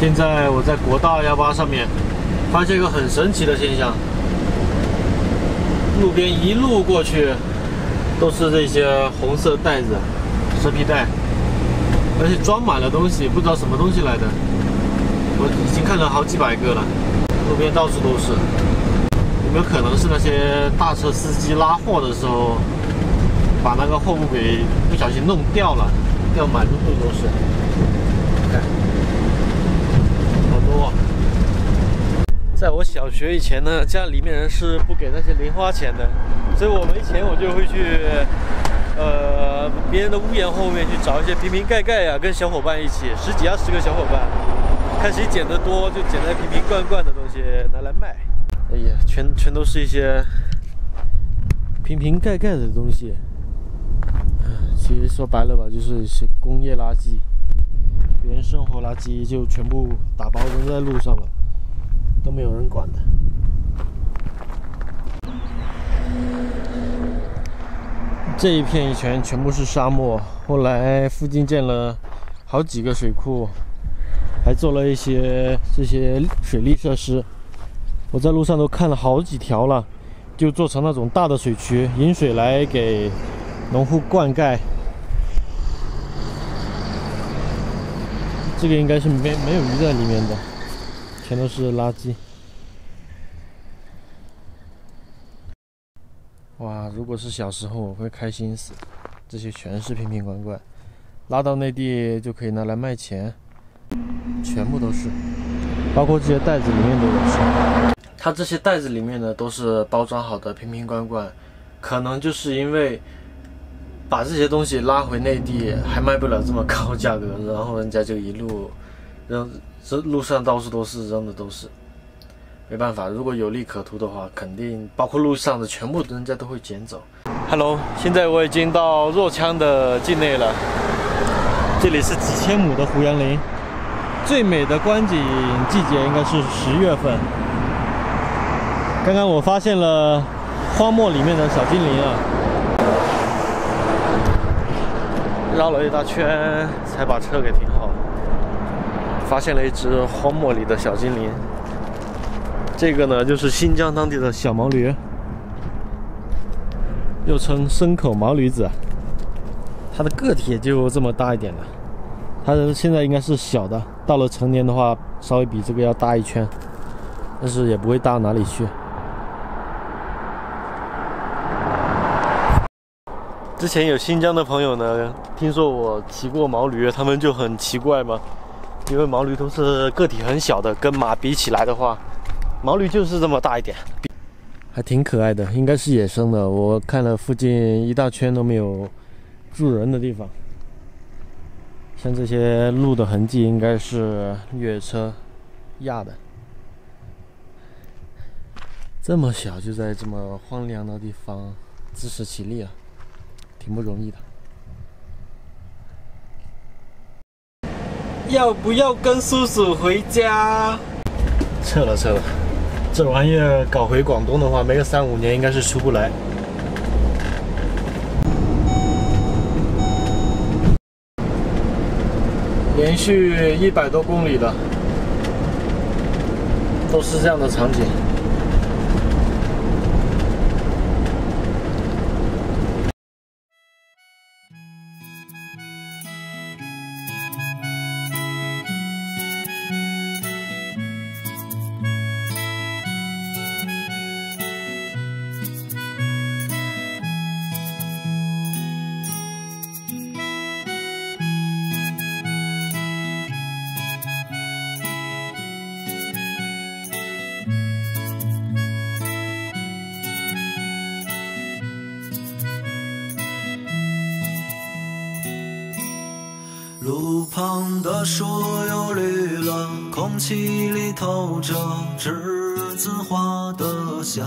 现在我在国大幺八上面，发现一个很神奇的现象，路边一路过去都是这些红色袋子、蛇皮袋，而且装满了东西，不知道什么东西来的。我已经看了好几百个了，路边到处都是。有没有可能是那些大车司机拉货的时候，把那个货物给不小心弄掉了，掉满路都是？看。在我小学以前呢，家里面人是不给那些零花钱的，所以我没钱，我就会去，呃，别人的屋檐后面去找一些瓶瓶盖盖呀，跟小伙伴一起，十几二十个小伙伴，看谁捡得多，就捡那瓶瓶罐罐的东西拿来卖。哎呀，全全都是一些瓶瓶盖盖的东西，嗯，其实说白了吧，就是一些工业垃圾。别人生活垃圾就全部打包扔在路上了，都没有人管的。这一片以前全部是沙漠，后来附近建了好几个水库，还做了一些这些水利设施。我在路上都看了好几条了，就做成那种大的水渠，引水来给农户灌溉。这个应该是没没有鱼在里面的，全都是垃圾。哇，如果是小时候，我会开心死。这些全是瓶瓶罐罐，拉到内地就可以拿来卖钱，全部都是，包括这些袋子里面的也是。它这些袋子里面的都是包装好的瓶瓶罐罐，可能就是因为。把这些东西拉回内地还卖不了这么高价格，然后人家就一路扔，这路上到处都是扔的都是，没办法，如果有利可图的话，肯定包括路上的全部人家都会捡走。Hello，现在我已经到若羌的境内了，这里是几千亩的胡杨林，最美的观景季节应该是十月份。刚刚我发现了荒漠里面的小精灵啊。绕了一大圈才把车给停好，发现了一只荒漠里的小精灵。这个呢，就是新疆当地的小毛驴，又称牲口毛驴子。它的个体也就这么大一点了，它现在应该是小的，到了成年的话，稍微比这个要大一圈，但是也不会大到哪里去。之前有新疆的朋友呢，听说我骑过毛驴，他们就很奇怪嘛，因为毛驴都是个体很小的，跟马比起来的话，毛驴就是这么大一点，还挺可爱的，应该是野生的。我看了附近一大圈都没有住人的地方，像这些路的痕迹，应该是越野车压的。这么小就在这么荒凉的地方自食其力啊！挺不容易的。要不要跟叔叔回家？撤了撤了，这玩意儿搞回广东的话，没个三五年应该是出不来。连续一百多公里了，都是这样的场景。路旁的树又绿了，空气里透着栀子花的香。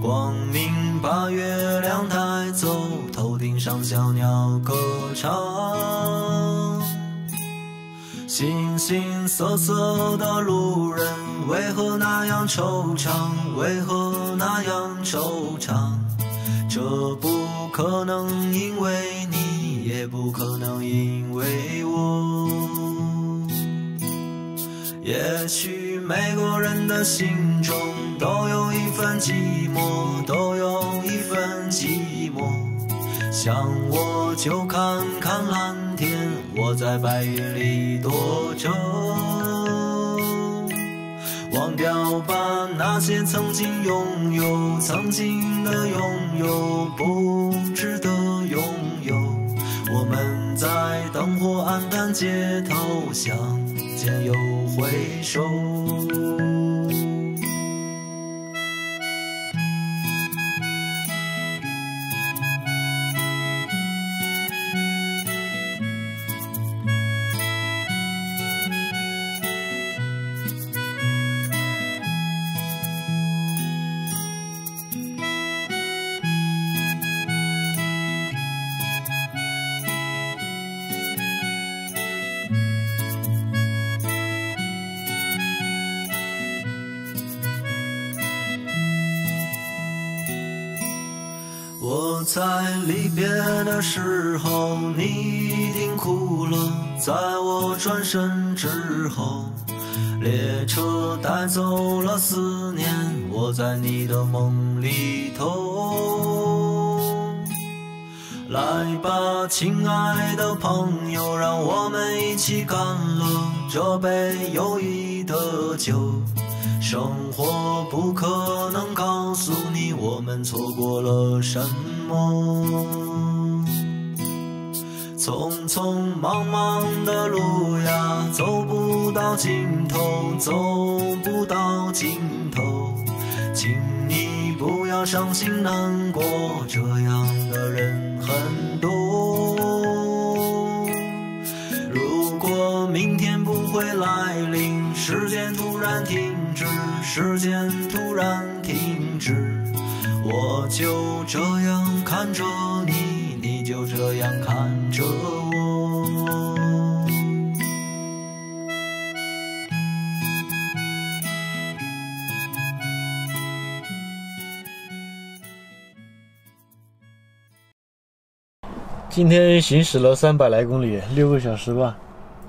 光明把月亮带走，头顶上小鸟歌唱。形形色色的路人，为何那样惆怅？为何那样惆怅？这不可能，因为你，也不可能因为我。也许每个人的心中都有一份寂寞，都有一份寂寞。想我就看看蓝天，我在白云里躲着。忘掉吧那些曾经拥有，曾经的拥有不值得拥有。我们在灯火暗淡街头相见又回首。在离别的时候，你一定哭了。在我转身之后，列车带走了思念，我在你的梦里头。来吧，亲爱的朋友，让我们一起干了这杯友谊的酒。生活不可能告诉你我们错过了什么。匆匆忙忙的路呀，走不到尽头，走不到尽头。请你不要伤心难过，这样的人很多。如果明天不会来临，时间突然停止，时间突然停止，我就这样看着你，你就这样看着我。今天行驶了三百来公里，六个小时吧。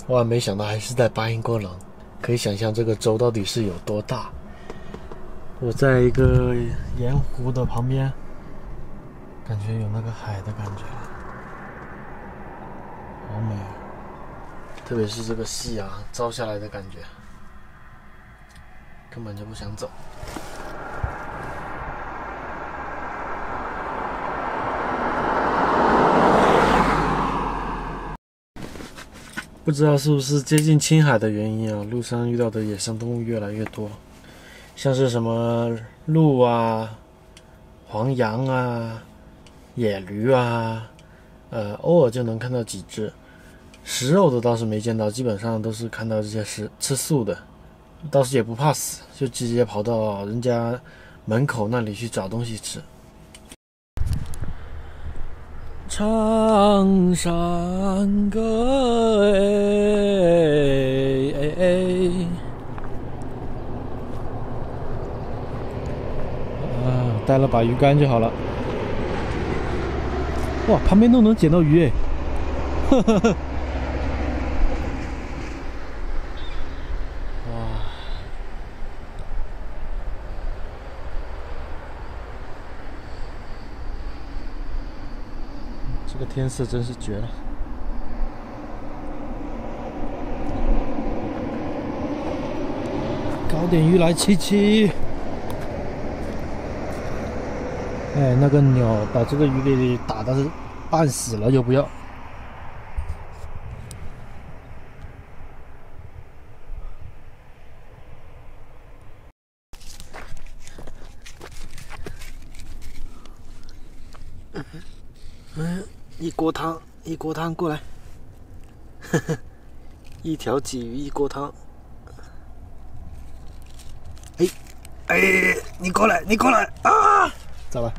哇，没想到还是在巴音郭朗，可以想象这个州到底是有多大。我在一个盐湖的旁边，感觉有那个海的感觉，好美啊！特别是这个夕阳照下来的感觉，根本就不想走。不知道是不是接近青海的原因啊，路上遇到的野生动物越来越多，像是什么鹿啊、黄羊啊、野驴啊，呃，偶尔就能看到几只。食肉的倒是没见到，基本上都是看到这些食吃素的，倒是也不怕死，就直接跑到人家门口那里去找东西吃。唱山歌哎哎哎！啊，带了把鱼竿就好了。哇，旁边都能捡到鱼哎！呵呵呵。天色真是绝了。搞点鱼来吃吃。哎，那个鸟把这个鱼给打的半死了，就不要。嗯，一锅汤，一锅汤过来。呵呵，一条鲫鱼一锅汤。哎，哎，你过来，你过来啊！走了。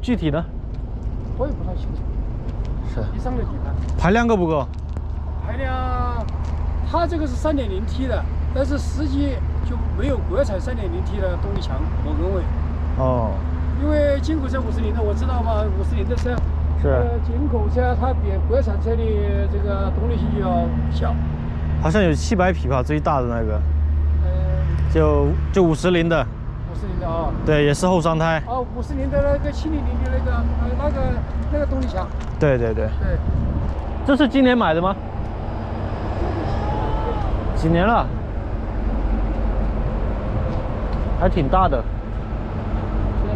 具体呢？我也不太清楚。是以上的底盘排量够不够？排量，它这个是 3.0T 的，但是实际就没有国产 3.0T 的动力强，我认为。哦，因为进口车五十铃的我知道嘛，五十铃的车，是呃，进口车它比国产车的这个动力性就要小。好像有七百匹吧，最大的那个，呃，就就五十铃的，五十铃的啊。对，也是后双胎。哦，五十铃的那个七零零的那个，呃，那个那个动力强。对对对，对。这是今年买的吗？几年了？还挺大的。知道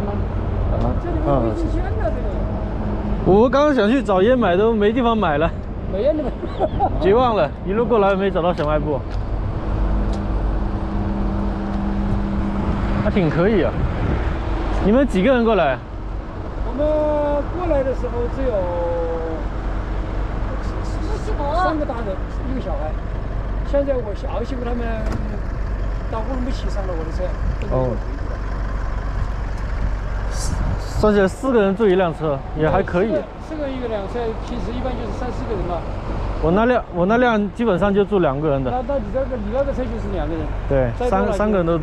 吗？啊这里面没这个，我刚刚想去找烟买，都没地方买了，没呀你们。绝望了。一路过来没找到小卖部，还挺可以啊。你们几个人过来？我们过来的时候只有三个大人，一个小孩。现在我小媳妇他们到乌鲁木齐上了我的车，跟着我回去了。算起来四个人坐一辆车也还可以。四个一个辆车，平时一般就是三四个人嘛。我那辆我那辆基本上就住两个人的，那那你这个你那个车就是两个人，对，三三个人都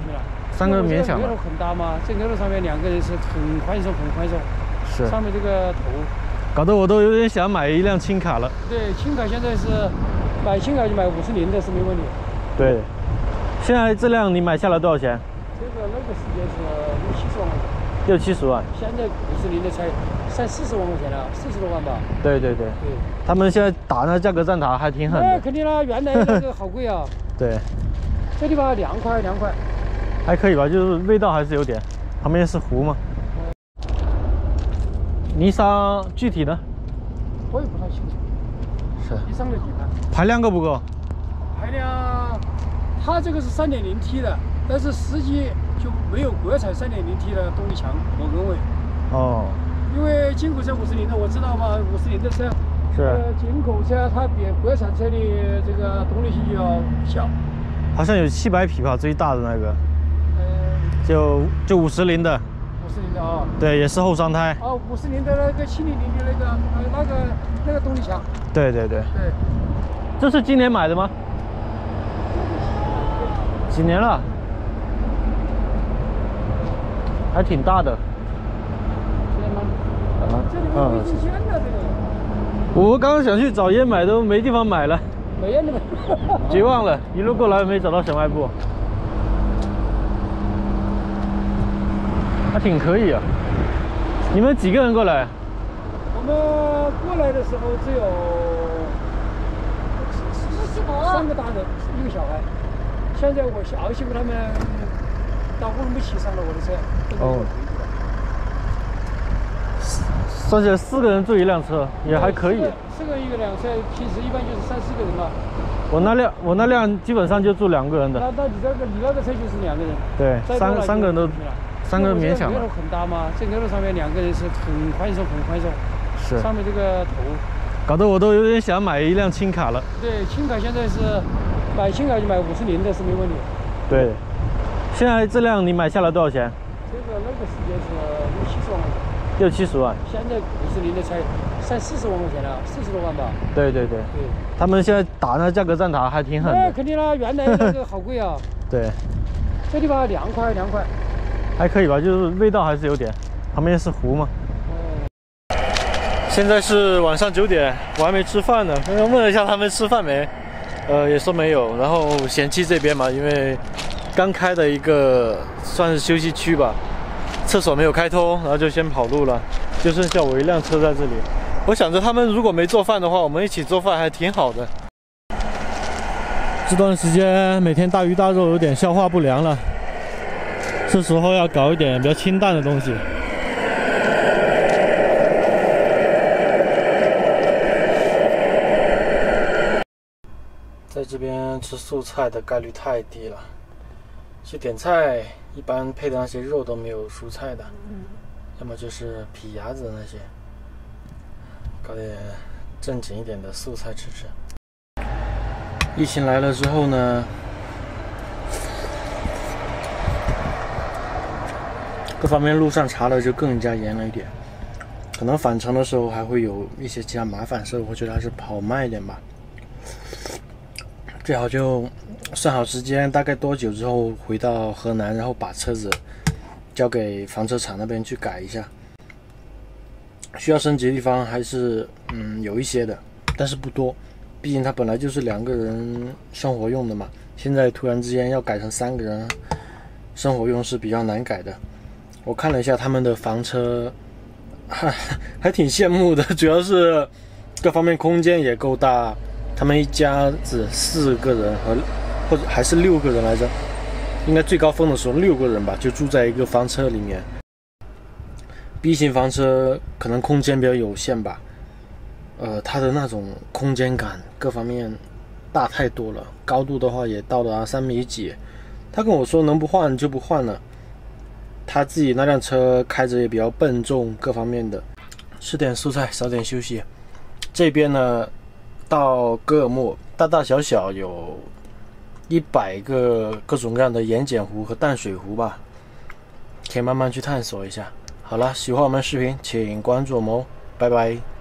三个人勉强了因为我这个很大嘛，这额头上面两个人是很宽松很宽松，是，上面这个头，搞得我都有点想买一辆轻卡了。对，轻卡现在是买轻卡就买五十铃的是没问题。对，现在这辆你买下来多少钱？这个那个时间是六七十万块钱，六七十万。现在五十铃的才三四十万块钱了，四十多万吧。对对对，对，他们现在打那价格战打还挺狠那的。肯定啦，原来那个好贵啊，对，这地方凉快凉快。还可以吧，就是味道还是有点。旁边是湖嘛。尼桑具体呢？我也不太清楚。是以上的底盘排量够不够？排量，它这个是 3.0T 的，但是实际就没有国产 3.0T 的动力强，我认为。哦，因为进口车五十铃的我知道嘛，五十铃的车，是呃，进口车它比国产车的这个动力性要小。好像有七百匹吧，最大的那个，呃，就就五十铃的，五十铃的啊。对，也是后双胎。哦，五十铃的那个七零零的那个，呃，那个那个动力强。对对对，对。这是今年买的吗？几年了？还挺大的。知道吗？啊这里没进签的这个，我刚刚想去找烟买，都没地方买了，没呀你们。绝望了。一路过来没找到小卖部，还挺可以啊。你们几个人过来？我们过来的时候只有三个大人，一个小孩。现在我小媳妇他们到乌鲁木齐上了我的车，跟着我回去了。算起来四个人坐一辆车也还可以。四个四个一个辆车，平时一般就是三四个人嘛。我那辆我那辆基本上就住两个人的，那那你这个你那个车就是两个人，对，三三个人都三个勉强了因为我这个额头。很大嘛，这额头上面两个人是很宽松很宽松，是，上面这个头，搞得我都有点想买一辆轻卡了。对，轻卡现在是买轻卡就买五十铃的是没问题。对，现在这辆你买下来多少钱？这个那个时间是六七十万块钱，六七十万。现在五十铃的才三四十万块钱了，四十多万吧。对对对，对，他们现在打那价格战打还挺狠的。那肯定啦，原来那个好贵啊，对，这地方凉快凉快。还可以吧，就是味道还是有点。旁边是湖嘛。现在是晚上九点，我还没吃饭呢。刚刚问了一下他们吃饭没，呃，也说没有。然后贤妻这边嘛，因为刚开的一个算是休息区吧，厕所没有开通，然后就先跑路了，就剩下我一辆车在这里。我想着他们如果没做饭的话，我们一起做饭还挺好的。这段时间每天大鱼大肉有点消化不良了，这时候要搞一点比较清淡的东西。在这边吃素菜的概率太低了，去点菜一般配的那些肉都没有蔬菜的，要么就是皮牙子那些，搞点正经一点的素菜吃吃。疫情来了之后呢，各方面路上查的就更加严了一点，可能返程的时候还会有一些其他麻烦，所以我觉得还是跑慢一点吧。最好就算好时间，大概多久之后回到河南，然后把车子交给房车厂那边去改一下。需要升级的地方还是嗯有一些的，但是不多，毕竟它本来就是两个人生活用的嘛。现在突然之间要改成三个人生活用是比较难改的。我看了一下他们的房车，还 还挺羡慕的，主要是各方面空间也够大。他们一家子四个人和或者还是六个人来着，应该最高峰的时候六个人吧，就住在一个房车里面。B 型房车可能空间比较有限吧，呃，它的那种空间感各方面大太多了，高度的话也到达三米几。他跟我说能不换就不换了，他自己那辆车开着也比较笨重，各方面的。吃点蔬菜，早点休息。这边呢，到格尔木大大小小有一百个各种各样的盐碱湖和淡水湖吧，可以慢慢去探索一下。好了，喜欢我们视频，请关注我们哦，拜拜。